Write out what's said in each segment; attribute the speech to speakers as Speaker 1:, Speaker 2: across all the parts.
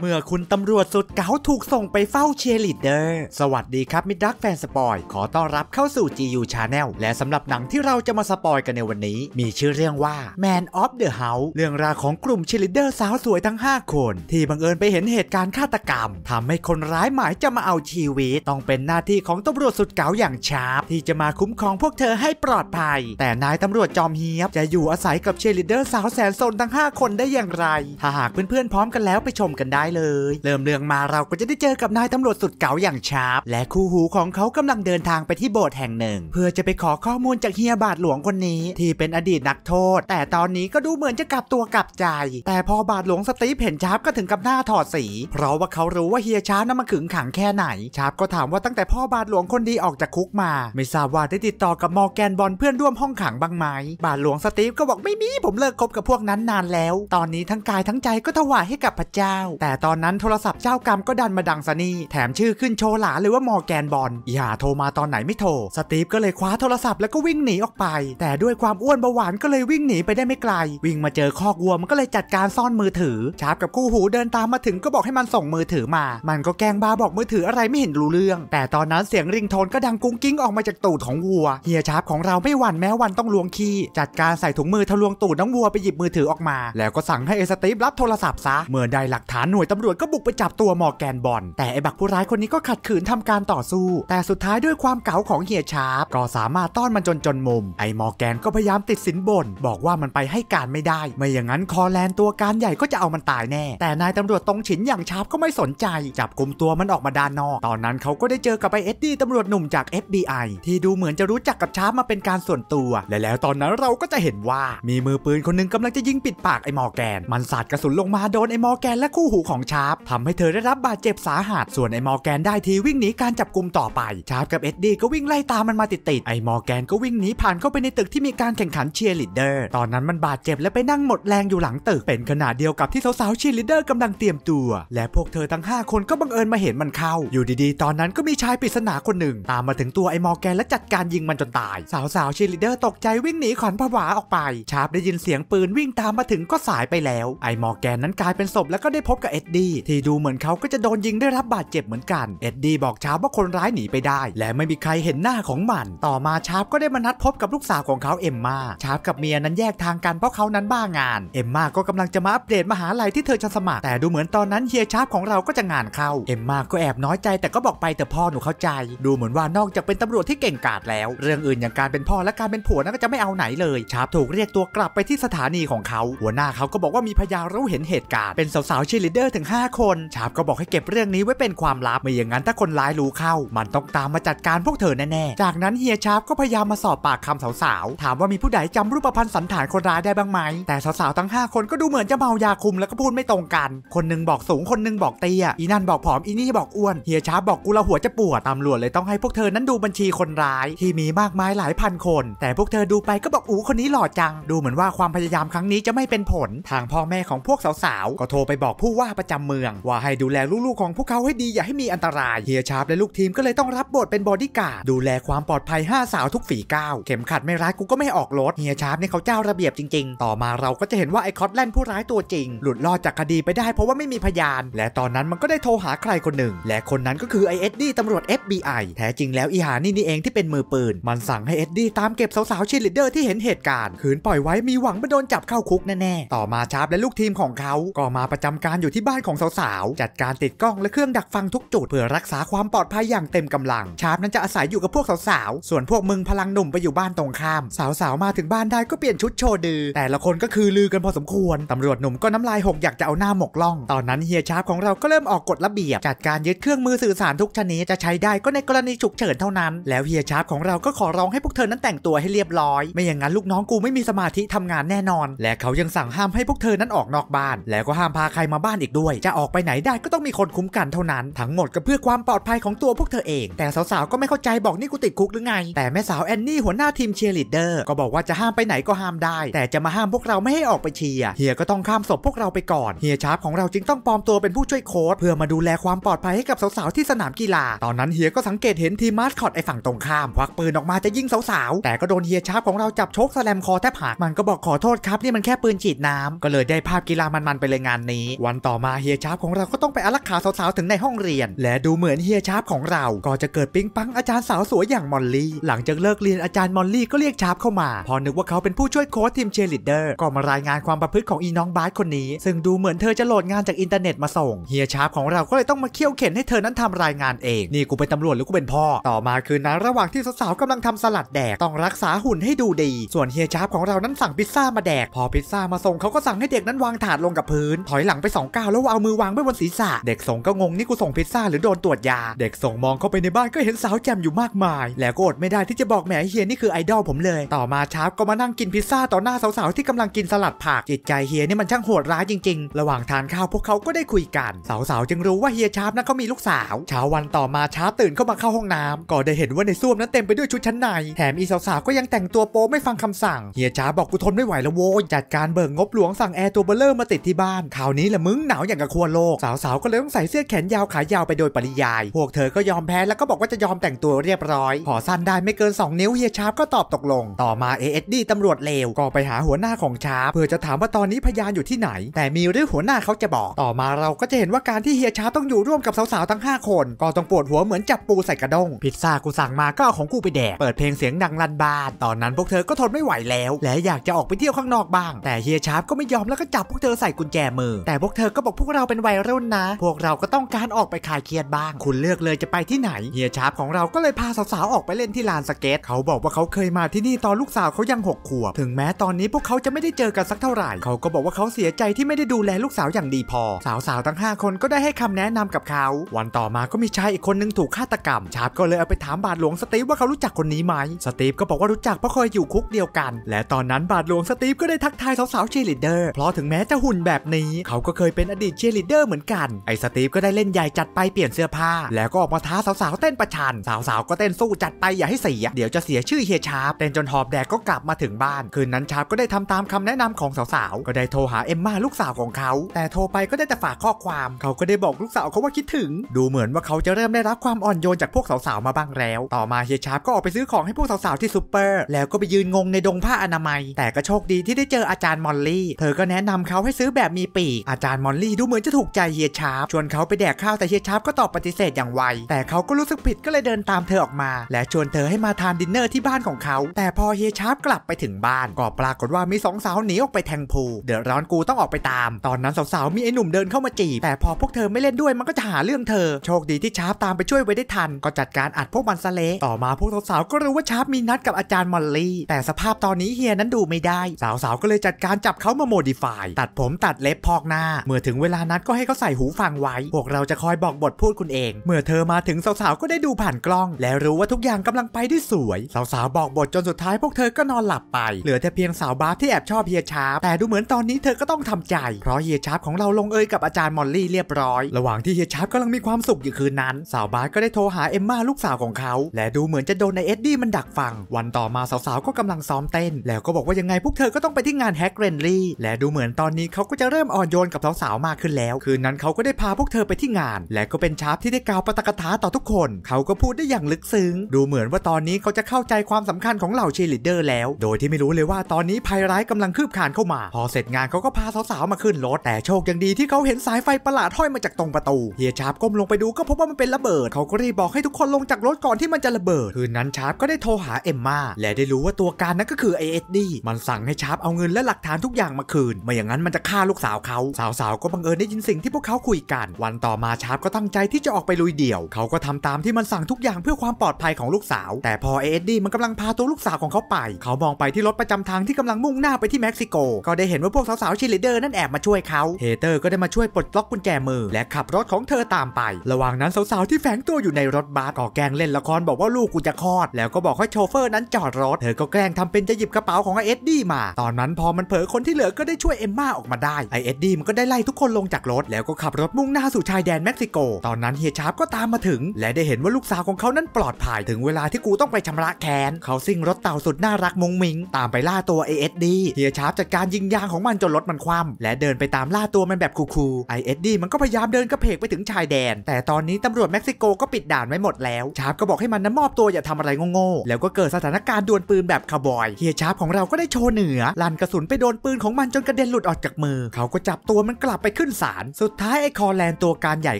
Speaker 1: เมื่อคุณตำรวจสุดเก๋าถูกส่งไปเฝ้าเชียร์ลีดเดอร์ สวัสดีครับมิตรรักแฟน spoil ขอต้อนรับเข้าสู่ GU Channel และสำหรับหนังที่เราจะมา spoil กันในวันนี้ มีชื่อเรื่องว่า Man of the House เรื่องราวของกลุ่มเชียร์ลีดเดอร์สาวสวยทั้ง 5 คน ที่บังเอิญไปเห็นเหตุการณ์ฆาตกรรมทำให้คนร้ายหมายจะมาเอาชีวิต ต้องเป็นหน้าที่ของตำรวจสุดเก๋าอย่างชาร์ปที่จะมาคุ้มครองพวกเธอให้ปลอดภัย แต่นายตำรวจจอมเฮี้ยบจะอยู่อาศัยกับเชียร์ลีดเดอร์สาวแสนซนทั้ง 5 คนได้อย่างไร ถ้าหากเพื่อนๆพร้อมกันแล้วไปชมกันได้เลย เริ่มเรื่องมาเราก็จะได้เจอกับนายตำรวจสุดเก๋าอย่างชาร์ปและคู่หูของเขากำลังเดินทางไปที่โบสถ์แห่งหนึ่ง เพื่อจะไปขอข้อมูลจากเฮียบาทหลวงคนนี้ ที่เป็นอดีตนักโทษ แต่ตอนนี้ก็ดูเหมือนจะกลับตัวกลับใจ แต่พอบาทหลวงสตีฟเห็นชาร์ปก็ถึงกับหน้าถอดสี เพราะว่าเขารู้ว่าเฮียชาร์ปนั้นมาขึงขังแค่ไหน ชาร์ปก็ถามว่าตั้งแต่พ่อบาทหลวงคนดีออกจากคุกมา ไม่ทราบว่าได้ติดต่อกับมอร์แกนบอลเพื่อนร่วมห้องขังบ้างไหมบาทหลวงสตีฟก็บอกไม่มีผมเลิกคบกับพวกนั้นนานแล้ว ตอนนี้ทั้งกายทั้งใจก็ถวายให้กับพระเจ้า แต่ตอนนั้นโทรศัพท์เจ้ากรรมก็ดันมาดังซะนี่แถมชื่อขึ้นโชว์หลาเลยว่า มอแกนบอลอย่าโทรมาตอนไหนไม่โทร สตีฟก็เลยคว้าโทรศัพท์แล้วก็วิ่งหนีออกไป แต่ด้วยความอ้วนเบาหวานก็เลยวิ่งหนีไปได้ไม่ไกล วิ่งมาเจอคอกวัวมันก็เลยจัดการซ่อนมือถือ ชาร์ปกับคู่หูเดินตามมาถึงก็บอกให้มันส่งมือถือมา มันก็แกล้งบ้าบอกมือถืออะไรไม่เห็นรู้เรื่อง แต่ตอนนั้นเสียงริงโทนก็ดังกุ้งกิ้งออกมาจากตูดของวัว เฮียชาร์ปของเราไม่หวั่นแม้วันต้องล้วงขี้ จัดการใส่ถุงมือทะลวงตูดน้องวัวไปหยิบมือถือออกมา แล้วก็สั่งให้ไอ้สตีฟรับโทรศัพท์ซะ เมื่อได้หลักฐานหน่วยตำรวจก็บุกไปจับตัวมอร์แกนบอลแต่ไอ้บักผู้ร้ายคนนี้ก็ขัดขืนทำการต่อสู้ แต่สุดท้ายด้วยความเก๋าของเฮียชาร์ปก็สามารถต้อนมันจนจนมุม ไอ้มอร์แกนก็พยายามติดสินบน บอกว่ามันไปให้การไม่ได้ ไม่อย่างนั้นคอแลนตัวการใหญ่ก็จะเอามันตายแน่ แต่นายตำรวจตงฉินอย่างชาร์ปก็ไม่สนใจ จับกลุ่มตัวมันออกมาด้านนอก ตอนนั้นเขาก็ได้เจอกับไอ้เอ็ดดี้ตำรวจหนุ่มจาก FBI ที่ดูเหมือนจะรู้จักกับชาร์ปมาเป็นการส่วนตัว และแล้วตอนนั้นเราก็จะเห็นว่ามีมือปืนคนหนึ่งกำลังจะยิงปิดปากไอ้มอร์แกน มันสาดกระสุนลงมาโดนไอ้มอร์แกนและคู่หูของชาร์ปทำให้เธอได้รับบาดเจ็บสาหัสส่วนไอ้มอร์แกนได้ทีวิ่งหนีการจับกลุ่มต่อไป ชาร์ปกับเอ็ดดี้ก็วิ่งไล่ตามมันมาติดๆไอ้มอร์แกนก็วิ่งหนีผ่านเข้าไปในตึกที่มีการแข่งขันเชียร์ลีดเดอร์ ตอนนั้นมันบาดเจ็บและไปนั่งหมดแรงอยู่หลังตึกเป็นขณะเดียวกับที่สาวๆเชียร์ลีดเดอร์กำลังเตรียมตัว และพวกเธอทั้ง 5 คนก็บังเอิญมาเห็นมันเข้า อยู่ดีๆ ตอนนั้นก็มีชายปริศนาคนหนึ่ง ตามมาถึงตัวไอ้มอร์แกนและจัดการยิงมันจนตาย สาวๆเชียร์ลีดเดอร์ตกใจวิ่งหนีขวัญผวาออกไป ชาร์ปได้ยินเสียงปืนวิ่งตามมาถึงก็สายไปแล้ว ไอ้มอแกนนั้นกลายเป็นศพแล้วก็ได้พบกับเอ็ดดี้ที่ดูเหมือนเขาก็จะโดนยิงได้รับบาดเจ็บเหมือนกัน เอ็ดดี้บอกชาร์ปว่าคนร้ายหนีไปได้ และไม่มีใครเห็นหน้าของมัน ต่อมาชาร์ปก็ได้มานัดพบกับลูกสาวของเขาเอมมาชาร์ปกับเมียนั้นแยกทางกันเพราะเขานั้นบ้างาน เอมมาก็กำลังจะมาอัปเดตมหาลัยที่เธอจะสมัคร แต่ดูเหมือนตอนนั้นเฮียชาร์ปของเราก็จะงานเข้า เอมมาก็แอบน้อยใจแต่ก็บอกไปแต่พ่อหนูเข้าใจ ดูเหมือนว่านอกจากเป็นตำรวจที่เก่งกาจแล้ว เรื่องอื่นอย่างการเป็นพ่อและการเป็นผัวนั้นก็จะไม่เอาไหนเลยชาร์ปถูกเรียกตัวกลับไปที่สถานีของเขา หัวหน้าเขาก็บอกว่ามีพยานรู้เห็นเหตุการณ์เป็นสาวๆเชียร์ลีดเดอร์ถึง 5 คน ชาร์ปก็บอกให้เก็บเรื่องนี้ไว้เป็นความลับไม่อย่างนั้นถ้าคนร้ายรู้เข้า มันต้องตามมาจัดการพวกเธอแน่ๆ จากนั้นเฮียชาร์ปก็พยายามมาสอบปากคำสาวๆ ถามว่ามีผู้ใดจำรูปพรรณสันฐานคนร้ายได้บ้างไหม แต่สาวๆ ทั้ง 5 คนก็ดูเหมือนจะเมายาคุมแล้วก็พูดไม่ตรงกัน คนหนึ่งบอกสูงคนหนึงบอกเตี้ย อีนั่นบอกผอม อีนี่บอกอ้วน เฮียชาร์ปบอกกูละหัวจะปวด ตำรวจเลยต้องให้พวกเธอนั้นดูบัญชีคนร้าย ที่มีมากมายหลายพันคน แต่พวกเธอดูไปก็บอกอูคนนี้หล่อจัง ดูเหมือนว่าความพยายามครั้งนี้จะไม่เป็นผล ทางพ่อแม่ของพวกสาวๆ ก็โทรไปบอกผู้ว่าประจำเมือง ว่าให้ดูแลลูกๆของพวกเขาให้ดีอย่าให้มีอันตรายเฮียชาร์ปและลูกทีมก็เลยต้องรับบทเป็นบอดี้การ์ดดูแลความปลอดภัย 5 สาวทุกฝีก้าวเข็มขัดไม่รัดกูก็ไม่ออกรถเฮียชาร์ปเนี่ยเขาเจ้าระเบียบจริง ๆ ต่อมาเราก็จะเห็นว่าไอ้คอตแลนด์ผู้ร้ายตัวจริง หลุดรอดจากคดีไปได้เพราะว่าไม่มีพยาน และตอนนั้นมันก็ได้โทรหาใครคนหนึ่ง และคนนั้นก็คือไอ้เอ็ดดี้ตำรวจ FBI แท้จริงแล้วอีห่านี่นี่เองที่เป็นมือปืน มันสั่งให้เอ็ดดี้ตามเก็บสาวๆเชียร์ลีดเดอร์ที่เห็นเหตุการณ์ขืนปล่อยไว้มีหวังไปโดนจับเข้าคุกแน่ๆต่อมาชาร์ปและลูกทีมของเขาก็มาประจำการอยู่ที่บ้านของสาวๆ จัดการติดกล้องและเครื่องดักฟังทุกจุดเพื่อรักษาความปลอดภัยอย่างเต็มกำลัง ชาร์ปนั้นจะอาศัยอยู่กับพวกสาวๆ ส่วนพวกมึงพลังหนุ่มไปอยู่บ้านตรงข้าม สาวๆ มาถึงบ้านได้ก็เปลี่ยนชุดโชว์สะดือ แต่ละคนก็คือลือกันพอสมควรตำรวจหนุ่มก็น้ำลายหกอยากจะเอาหน้าหมกร่อง ตอนนั้นเฮียชาร์ปของเราก็เริ่มออกกฎระเบียบ จัดการยึดเครื่องมือสื่อสารทุกชนิดจะใช้ได้ก็ในกรณีฉุกเฉินเท่านั้น แล้วเฮียชาร์ปของเราก็ขอร้องให้พวกเธอนั้นแต่งตัวให้เรียบร้อย ไม่อย่างนั้นลูกน้องกูไม่มีสมาธิทำงานแน่นอน และเขายังสั่งห้ามให้พวกเธอนั้นออกนอกบ้าน แล้วก็ห้ามพาใครมาบ้านอีกด้วย จะออกไปไหนได้ก็ต้องมีคนคุ้มกันเท่านั้น ทั้งหมดก็เพื่อความปลอดภัยของตัวพวกเธอเอง แต่สาวๆ ก็ไม่เข้าใจบอกนี่กูติดคุกหรือไง แต่แม่สาวแอนนี่หัวหน้าทีมเชียร์ลีดเดอร์ก็บอกว่าจะห้ามไปไหนก็ห้ามได้ แต่จะมาห้ามพวกเราไม่ให้ออกไปเชียร์เฮียก็ต้องข้ามศพพวกเราไปก่อนเฮียชาร์ปของเราจึงต้องปลอมตัวเป็นผู้ช่วยโค้ชเพื่อมาดูแลความปลอดภัยให้กับสาวๆที่สนามกีฬา ตอนนั้นเฮียก็สังเกตเห็นทีมมาสคอตไอ้ฝั่งตรงข้ามควักปืนออกมาจะยิงสาวๆแต่ก็โดนเฮียชาร์ปของเราจับชก slam คอแทบหักมันก็บอกขอโทษครับนี่มันแค่ปืนฉีดน้ำก็เลยได้ภาพกีฬามันๆไปเลยงานนี้ วันต่อมามาเฮียชาร์ปของเราก็ต้องไปอารักขาสาวๆถึงในห้องเรียน และดูเหมือนเฮียชาร์ปของเรา ก็จะเกิดปิ๊งปังอาจารย์สาวสวยอย่างมอลลี่ หลังจากเลิกเรียนอาจารย์มอลลี่ก็เรียกชาร์ปเข้ามา เพราะนึกว่าเขาเป็นผู้ช่วยโค้ชทีมเชียร์ลีดเดอร์ก็มารายงานความประพฤติของอีน้องบาสคนนี้ ซึ่งดูเหมือนเธอจะโหลดงานจากอินเทอร์เน็ตมาส่งเฮียชาร์ปของเราก็เลยต้องมาเคี่ยวเข็นให้เธอนั้นทำรายงานเองนี่กูเป็นตำรวจหรือกูเป็นพ่อ ต่อมาคืนนั้นระหว่างที่สาวๆกำลังทำสลัดแดกต้องรักษาหุ่นให้ดูดี ส่วนเฮียชาร์ปของเรานั้นสั่งพิซซ่ามาแดกพอพิซซ่ามาส่งเขาก็สั่งให้เด็กนั้นวางถาดลงกับพื้นถอยหลังไปสองก้าวแล้วเอามือวางไว้บนศีรษะ เด็กส่งก็งงนี่กูส่งพิซซ่าหรือโดนตรวจยา เด็กส่งมองเข้าไปในบ้านก็เห็นสาวแจ่มอยู่มากมาย แล้วก็อดไม่ได้ที่จะบอกแหมเฮียนี่คือไอดอลผมเลย ต่อมาชาร์ปก็มานั่งกินพิซซ่าต่อหน้าสาวๆที่กำลังกินสลัดผักจิตใจเฮียนี่มันช่างโหดร้ายจริงๆ ระหว่างทานข้าวพวกเขาก็ได้คุยกัน สาวๆจึงรู้ว่าเฮียชาร์ปนั้นเขามีลูกสาวเช้าวันต่อมาชาร์ปตื่นเข้ามาเข้าห้องน้ำก็ได้เห็นว่าในส้วมนั้นเต็มไปด้วยชุดชั้นในแถมอีสาวๆก็ยังแต่งตัวโป๊ไม่ฟังคำสั่งเฮียชาร์ปบอกกูทนไม่ไหวแล้วโว้ยจัดการเบิกงบหลวงสั่งแอร์ตัวเบ้อเร่อมาติดที่บ้านคราวนี้แหละมึงหนาวอย่างกับขั้วโลก สาวๆก็เลยต้องใส่เสื้อแขนยาวขายาวไปโดยปริยาย พวกเธอก็ยอมแพ้แล้วก็บอกว่าจะยอมแต่งตัวเรียบร้อย ขอสั้นได้ไม่เกิน 2 นิ้วเฮียชาร์ปก็ตอบตกลง ต่อมา ไอ้เอ็ดดี้ ตำรวจเลวก็ไปหาหัวหน้าของชาร์ปเพื่อจะถามว่าตอนนี้พยานอยู่ที่ไหน แต่มีหรือหัวหน้าเขาจะบอก ต่อมาเราก็จะเห็นว่าการที่เฮียชาร์ปต้องอยู่ร่วมกับสาวๆทั้ง 5 คน ก็ต้องปวดหัวเหมือนจับปูใส่กระด้งพิซซ่ากูสั่งมาก็เอาของกูไปแดกเปิดเพลงเสียงดังลั่นบ้านตอนนั้นพวกเธอก็ทนไม่ไหวแล้ว และอยากจะออกไปเที่ยวข้างนอกบ้าง แต่เฮียชาร์ปก็ไม่ยอมแล้วก็จับพวกเธอใส่กุญแจมือ แต่พวกเธอก็บอกพวกเราเป็นวัยรุ่นนะ พวกเราก็ต้องการออกไปคลายเครียดบ้าง คุณเลือกเลยจะไปที่ไหน เฮียชาร์ปของเราก็เลยพาสาวๆออกไปเล่นที่ลานสเก็ต เขาบอกว่าเขาเคยมาที่นี่ตอนลูกสาวเขายังหกขวบ ถึงแม้ตอนนี้พวกเขาจะไม่ได้เจอกันสักเท่าไหร่ เขาก็บอกว่าเขาเสียใจที่ไม่ได้ดูแลลูกสาวอย่างดีพอ สาวๆทั้ง 5 คนก็ได้ให้คำแนะนำกับเขา วันต่อมาก็มีชายอีกคนนึงถูกฆาตกรรม ชาร์ปก็เลยเอาไปถามบาทหลวงสตีฟว่าเขารู้จักคนนี้ไหม สตีฟก็บอกว่ารู้จักเพราะเคยอยู่คุกเดียวกัน และตอนนั้นบาทหลวงสตีฟก็ได้ทักทายสาวๆเชียร์ลีดเดอร์ เพราะถึงแม้จะหุ่นแบบนี้ เขาก็เคยเป็นอดีตเชียร์ลีดเดอร์เหมือนกัน ไอ้สตีฟก็ได้เล่นใหญ่จัดไปเปลี่ยนเสื้อผ้า แล้วก็ออกมาท้าสาวๆเต้นประชัน สาวๆก็เต้นสู้จัดไปอย่าให้เสีย เดี๋ยวจะเสียชื่อเฮียชาร์ปเต้นจนหอบแดกก็กลับมาถึงบ้าน คืนนั้นชาร์ปก็ได้ทำตามคำแนะนำของสาวๆ ก็ได้โทรหาเอมมาลูกสาวของเขา แต่โทรไปก็ได้แต่ฝากข้อความ เขาก็ได้บอกลูกสาวเขาว่าคิดถึง ดูเหมือนว่าเขาจะเริ่มได้รับความอ่อนโยนจากพวกสาวๆมาบ้างแล้ว ต่อมาเฮียชาร์ปก็ออกไปซื้อของให้พวกสาวๆที่ซูเปอร์แล้วก็ไปยืนงงในดงผ้าอนามัย แต่ก็โชคดีที่ได้เจออาจารย์มอลลี่ เธอก็แนะนำเขาให้ซื้อแบบมีปีกอาจารย์มอลลีดูเหมือนจะถูกใจเฮียชาร์ปชวนเขาไปแดกข้าวแต่เฮียชาร์ปก็ตอบปฏิเสธอย่างไว แต่เขาก็รู้สึกผิดก็เลยเดินตามเธอออกมา และชวนเธอให้มาทานดินเนอร์ที่บ้านของเขา แต่พอเฮียชาร์ปกลับไปถึงบ้านก็ปรากฏว่ามีสองสาวหนีออกไปแทงพูลเดือดร้อนกูต้องออกไปตาม ตอนนั้นสาวๆมีไอ้หนุ่มเดินเข้ามาจีบแต่พอพวกเธอไม่เล่นด้วยมันก็จะหาเรื่องเธอ โชคดีที่ชาร์ปตามไปช่วยไว้ได้ทัน ก็จัดการอัดพวกมันซะเละต่อมาพวกสาวๆก็รู้ว่าชาร์ปมีนัดกับอาจารย์มอลลี่ แต่สภาพตอนนี้เฮียนั้นดูไม่ได้ สาวๆก็เลยจัดการจับเขามา modify ตัดผมตัดเล็บพอกหน้า เมื่อถึงเวลานัดก็ให้เขาใส่หูฟังไว้ พวกเราจะคอยบอกบทพูดคุณเอง เมื่อเธอมาถึงสาวๆ ก็ได้ดูผ่านกล้อง แล้วรู้ว่าทุกอย่างกำลังไปได้สวย สาวๆ บอกบทจนสุดท้ายพวกเธอก็นอนหลับไป เหลือแต่เพียงสาวบาสที่แอบชอบเฮียชาร์ปแต่ดูเหมือนตอนนี้เธอก็ต้องทำใจ เพราะเฮียชาร์ปของเราลงเอยกับอาจารย์มอลลี่เรียบร้อย ระหว่างที่เฮียชาร์ปกำลังมีความสุขอยู่คืนนั้น สาวบาสก็ได้โทรหาเอมมาลูกสาวของเขา และดูเหมือนจะโดนไอ้เอ็ดดี้มันดักฟัง วันต่อมาสาวๆ ก็กำลังซ้อมเต้น แล้วก็บอกว่ายังไงพวกเธอก็ต้องไปที่งานแฮกเรนลี่ และดูเหมือนตอนนี้เขาก็จะเริ่มอ่อนโยนกับสาวๆมากขึ้นแล้ว คืนนั้นเขาก็ได้พาพวกเธอไปที่งาน และก็เป็นชาร์ปที่ได้กล่าวปาฐกถาต่อทุกคน เขาก็พูดได้อย่างลึกซึ้ง ดูเหมือนว่าตอนนี้เขาจะเข้าใจความสำคัญของเหล่าเชียร์ลีดเดอร์แล้ว โดยที่ไม่รู้เลยว่าตอนนี้ภัยร้ายกำลังคืบคลานเข้ามา พอเสร็จงานเขาก็พาสาวๆมาขึ้นรถ แต่โชคยังดีที่เขาเห็นสายไฟประหลาดห้อยมาจากตรงประตู เฮียชาร์ปก้มลงไปดูก็พบว่ามันเป็นระเบิด เขาก็รีบบอกให้ทุกคนลงจากรถก่อนที่มันจะระเบิด คืนนั้นชาร์ปก็ได้โทรหาเอมมาและได้รู้ว่าตัวการนั้นก็คือ ไอ้เอ็ดดี้ มันสั่งให้ชาร์ปเอาเงินและหลักฐานทุกอย่างมาคืน ไม่อย่างนั้นมันจะฆ่าลูกสาวเขาสาวๆก็บังเอิญได้ยินสิ่งที่พวกเขาคุยกัน วันต่อมาชาร์ปก็ตั้งใจที่จะออกไปลุยเดี่ยว เขาก็ทำตามที่มันสั่งทุกอย่างเพื่อความปลอดภัยของลูกสาว แต่พอ ไอ้เอ็ดดี้ มันกำลังพาตัวลูกสาวของเขาไป เขามองไปที่รถประจำทางที่กำลังมุ่งหน้าไปที่เม็กซิโก ก็ได้เห็นว่าพวกสาวๆเชียร์ลีดเดอร์นั่นแอบมาช่วยเขาเฮเธอร์ก็ได้มาช่วยปลดล็อกกุญแจมือ และขับรถของเธอตามไป ระหว่างนั้นสาวๆที่แฝงตัวอยู่ในรถบัสก็แกล้งเล่นละครบอกว่าลูกกูจะคลอด แล้วก็บอกให้โชเฟอร์นั้นจอดรถ เธอก็แกล้งทำเป็นจะหยิบกระเป๋าของไอ้เอ็ดดี้มา ตอนนั้นพอมันเผลอคนที่เหลือก็ได้ช่วยเอมมาออกมาได้ไอ้เอ็ดดี้มันก็ได้ไล่ทุกคนลงจากรถแล้วก็ขับรถมุ่งหน้าสู่ชายแดนเม็กซิโก ตอนนั้นเฮียชาร์ปก็ตามมาถึง และได้เห็นว่าลูกสาวของเขานั้นปลอดภัยถึงเวลาที่กูต้องไปชำระแค้นเขาซิ่งรถเต่าสุดน่ารักมุ้งมิ้ง ตามไปล่าตัว ไอ้เอ็ดดี้ เฮียชาร์ปจัดการยิงยางของมันจนรถมันคว่ำและเดินไปตามล่าตัวมันแบบคูลๆ ไอ้เอ็ดดี้ มันก็พยายามเดินกระเผลกไปถึงชายแดน แต่ตอนนี้ตำรวจเม็กซิโกก็ปิดด่านไว้หมดแล้ว ชาร์ปก็บอกให้มันนะมอบตัวอย่าทำอะไรโง่ๆแล้วก็เกิดสถานการณ์ดวลปืนแบบคาวบอยเฮียชาร์ปของเราก็ได้โชว์เหนือลั่นกระสุนไปโดนปืนของมันจนกระเด็นหลุดออกจากมือ เขาก็จับตัวมันกลับไปขึ้นศาล สุดท้ายไอ้คอแลนตัวการใหญ่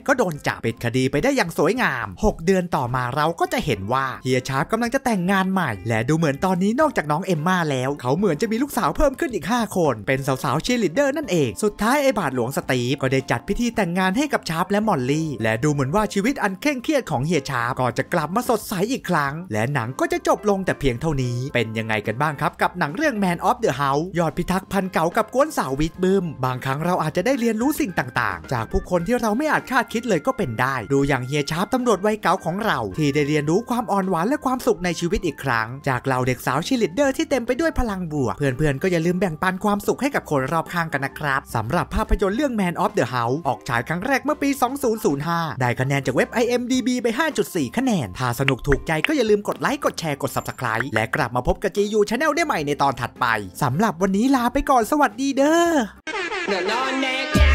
Speaker 1: ก็โดนจับปิดคดีไปได้อย่างสวยงาม 6 เดือนต่อมาเราก็จะเห็นว่าเฮียชาร์ปกำลังจะแต่งงานใหม่ และดูเหมือนตอนนี้นอกจากน้องเอมมาแล้ว เขาเหมือนจะมีลูกสาวเพิ่มขึ้นอีก 5 คน เป็นสาวๆเชียร์ลีดเดอร์นั่นเอง สุดท้ายไอ้บาทหลวงสตีฟก็ได้จัดพิธีแต่งงานให้กับชาร์ปและมอลลี่ และดูเหมือนว่าชีวิตอันเคร่งเครียดของเฮียชาร์ปก็จะกลับมาสดใสอีกครั้ง และหนังก็จะจบลงแต่เพียงเท่านี้ เป็นยังไงกันบ้างครับกับหนังเรื่อง Man of the House ยอดพิทักษ์พันธุ์เก๋ากับก๊วนสาววี้ดบึ้มบางครั้งเราอาจจะได้เรียนรู้สิ่งต่างๆ จากผู้คนที่เราไม่อาจคาดคิดเลยก็เป็นได้ ดูอย่างเฮียชาร์ปตำรวจวัยเก๋าของเรา ที่ได้เรียนรู้ความอ่อนหวานและความสุขในชีวิตอีกครั้ง จากเหล่าเด็กสาวเชียร์ลีดเดอร์ที่เต็มไปด้วยพลังบวก เพื่อนๆก็อย่าลืมแบ่งปันความสุขให้กับคนรอบข้างกันนะครับสำหรับภาพยนตร์เรื่อง Man of the House ออกฉายครั้งแรกเมื่อปี 2005 ได้คะแนนจากเว็บ IMDB ไป 5.4 คะแนน ถ้าสนุกถูกใจก็อย่าลืมกดไลค์กดแชร์กด Subscribe และกลับมาพบกับ GU Channel ได้ใหม่ในตอนถัดไปสำหรับวันนี้ลาไปก่อนสวัสดีเด้อ
Speaker 2: No, no, neck,